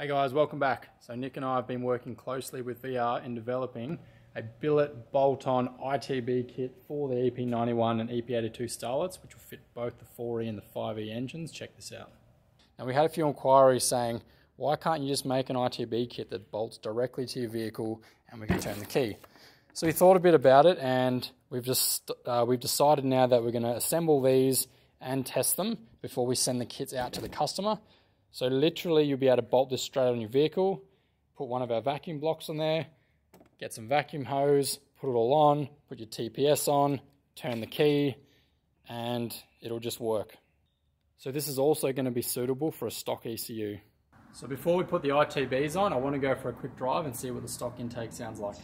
Hey guys, welcome back. So Nick and I have been working closely with VR in developing a billet bolt-on ITB kit for the EP91 and EP82 starlets, which will fit both the 4E and the 5E engines. Check this out. Now we had a few inquiries saying, why can't you just make an ITB kit that bolts directly to your vehicle and we can turn the key? So we thought a bit about it and we've just uh, we've decided now that we're going to assemble these and test them before we send the kits out to the customer. So literally you'll be able to bolt this straight on your vehicle, put one of our vacuum blocks on there, get some vacuum hose, put it all on, put your TPS on, turn the key, and it'll just work. So this is also going to be suitable for a stock ECU. So before we put the ITBs on, I want to go for a quick drive and see what the stock intake sounds like.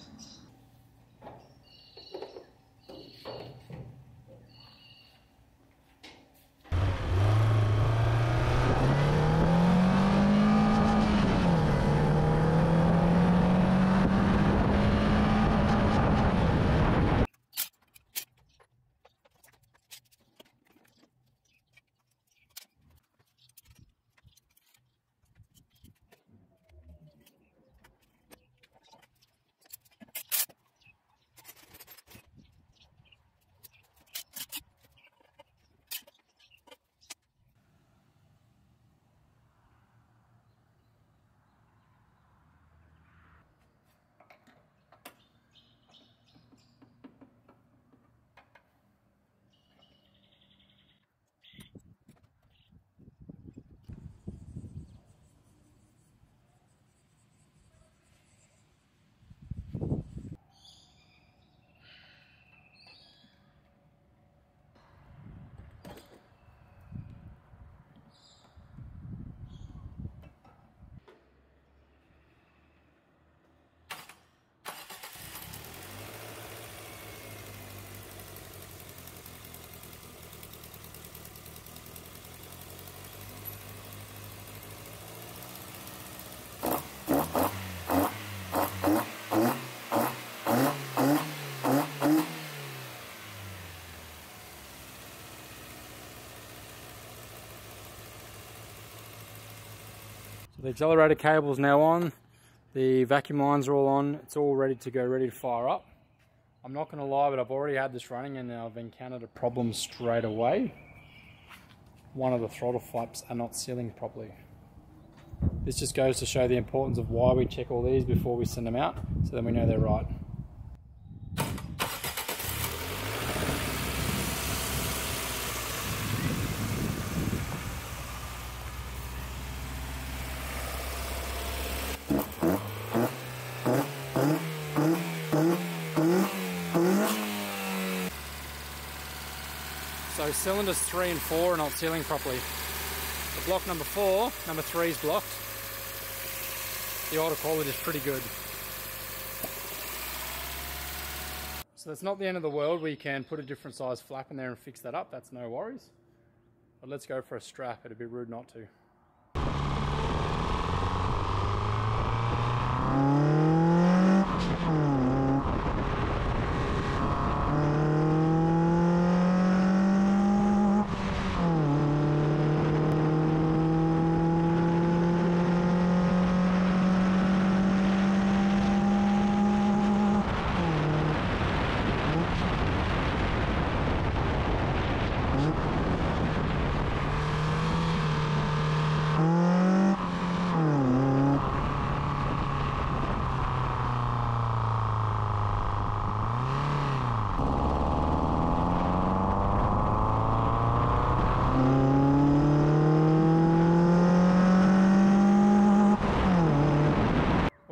So the accelerator cable is now on, the vacuum lines are all on, it's all ready to go, ready to fire up. I'm not going to lie, but I've already had this running and I've encountered a problem straight away. One of the throttle flaps are not sealing properly. This just goes to show the importance of why we check all these before we send them out, so that we know they're right. Cylinders three and four are not sealing properly. The block number four, number three is blocked. The auto quality is pretty good. So that's not the end of the world. We can put a different size flap in there and fix that up. That's no worries. But let's go for a strap. It'd be rude not to.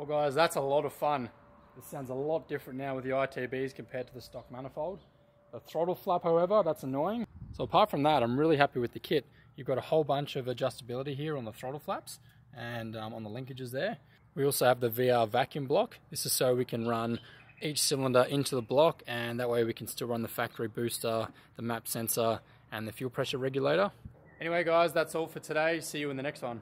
Well guys, that's a lot of fun. This sounds a lot different now with the ITBs compared to the stock manifold. The throttle flap, however, that's annoying. So apart from that, I'm really happy with the kit. You've got a whole bunch of adjustability here on the throttle flaps and um, on the linkages there. We also have the VR vacuum block. This is so we can run each cylinder into the block and that way we can still run the factory booster, the map sensor and the fuel pressure regulator. Anyway guys, that's all for today. See you in the next one.